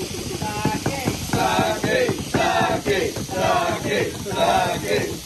Sake, sake, sake, sake, sake.